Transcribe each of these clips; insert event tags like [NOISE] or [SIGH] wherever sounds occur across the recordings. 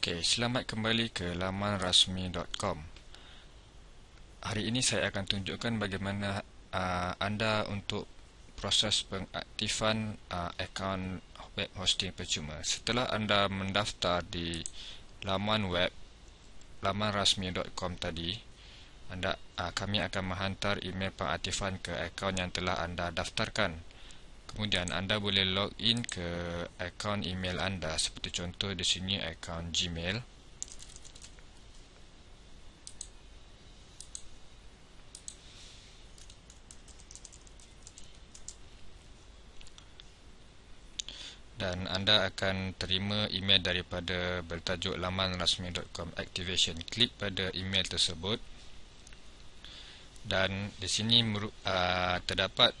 Okey, selamat kembali ke laman rasmi.com. Hari ini saya akan tunjukkan bagaimana uh, anda untuk proses pengaktifan uh, akaun web hosting percuma. Setelah anda mendaftar di laman web laman rasmi.com tadi, anda uh, kami akan menghantar email pengaktifan ke akaun yang telah anda daftarkan. Kemudian anda boleh login ke akaun email anda seperti contoh di sini akaun Gmail. Dan anda akan terima email daripada bertajuk laman rasmi.com activation. Klik pada email tersebut. Dan di sini uh, terdapat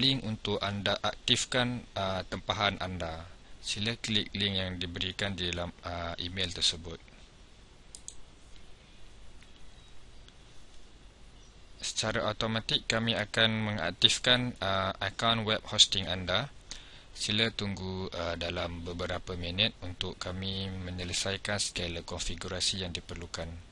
link untuk anda aktifkan uh, tempahan anda. Sila klik link yang diberikan di dalam uh, email tersebut. Secara automatik kami akan mengaktifkan uh, akaun web hosting anda. Sila tunggu uh, dalam beberapa minit untuk kami menyelesaikan segala konfigurasi yang diperlukan.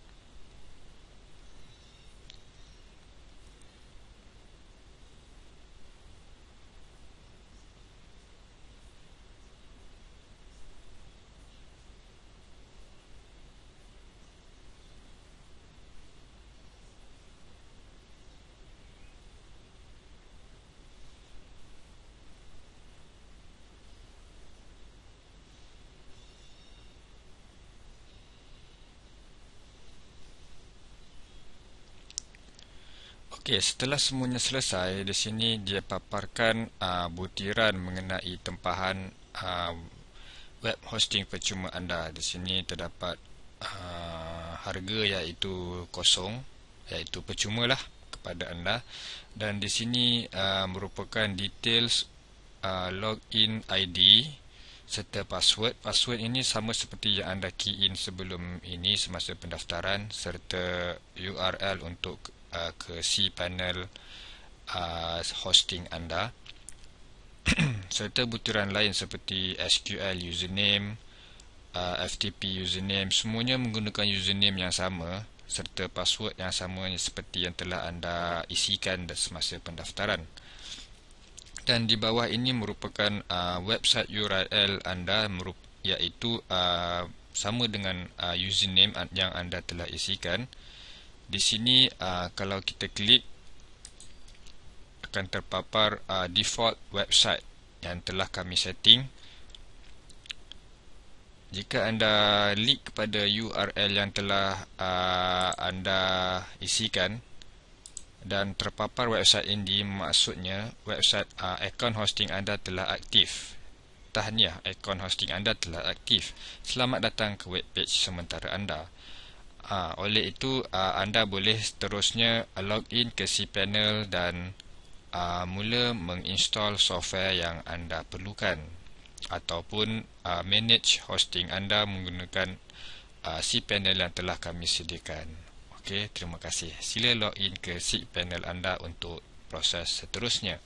Okey, setelah semuanya selesai, di sini dia paparkan uh, butiran mengenai tempahan uh, web hosting percuma anda. Di sini terdapat uh, harga iaitu kosong, iaitu percuma lah kepada anda. Dan di sini uh, merupakan details uh, login ID serta password. Password ini sama seperti yang anda key in sebelum ini semasa pendaftaran serta URL untuk uh, ke cPanel uh, hosting anda. [COUGHS] Serta butiran lain seperti SQL username, uh, FTP username semuanya menggunakan username yang sama serta password yang sama seperti yang telah anda isikan semasa pendaftaran. Dan di bawah ini merupakan uh, website URL anda iaitu uh, sama dengan uh, username yang anda telah isikan di sini uh, kalau kita klik akan terpapar uh, default website yang telah kami setting. Jika anda klik kepada URL yang telah uh, anda isikan dan terpapar website ini maksudnya website uh, account hosting anda telah aktif. Tahniah account hosting anda telah aktif. Selamat datang ke web page sementara anda Ha, oleh itu uh, anda boleh seterusnya login ke cPanel dan uh, mula menginstall software yang anda perlukan ataupun uh, manage hosting anda menggunakan uh, cPanel yang telah kami sediakan. Okey, terima kasih. Sila login ke cPanel anda untuk proses seterusnya.